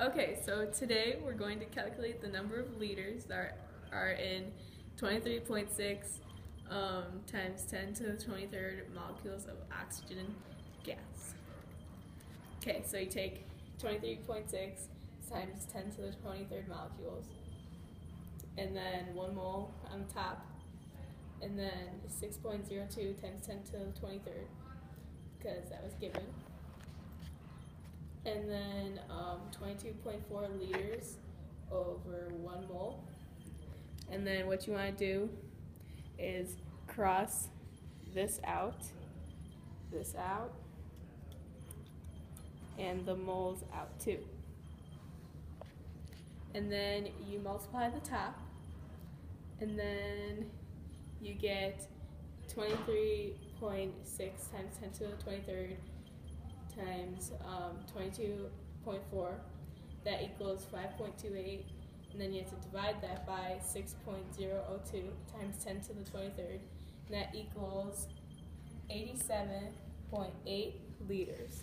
Okay, so today we're going to calculate the number of liters that are, in 23.6 um, times 10 to the 23rd molecules of oxygen gas. Okay, so you take 23.6 times 10 to the 23rd molecules, and then 1 mole on the top, and then 6.02 times 10 to the 23rd, because that was given and then um, 22.4 liters over one mole. And then what you want to do is cross this out, this out, and the moles out too. And then you multiply the top, and then you get 23.6 times 10 to the 23rd times um, 22.4, that equals 5.28, and then you have to divide that by 6.002 times 10 to the 23rd, and that equals 87.8 liters.